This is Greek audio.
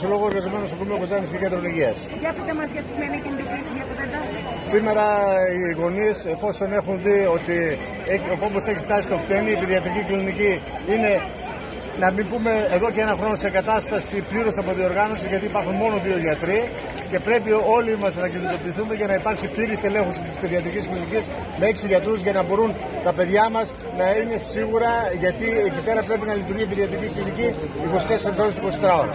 φυσιολόγο εργαζομένο στο Κοζάνη και Κέντρο Υγείας. Για πείτε μας για τη σημερινή κινητοποίηση για κουβέντα. Σήμερα οι γονείς, εφόσον έχουν δει ότι ο όπω έχει φτάσει στο πτένι, η παιδιατρική κλινική είναι να μην πούμε εδώ και ένα χρόνο σε κατάσταση πλήρως αποδιοργάνωση, γιατί υπάρχουν μόνο δύο γιατροί και πρέπει όλοι μας να κινητοποιηθούμε για να υπάρξει πλήρη στελέχωση της παιδιατρικής κλινικής με έξι γιατρούς για να μπορούν τα παιδιά μας να είναι σίγουρα, γιατί εκεί πέρα πρέπει να λειτουργεί η παιδιατρική κλινική 24 ώρες 24 ώρα.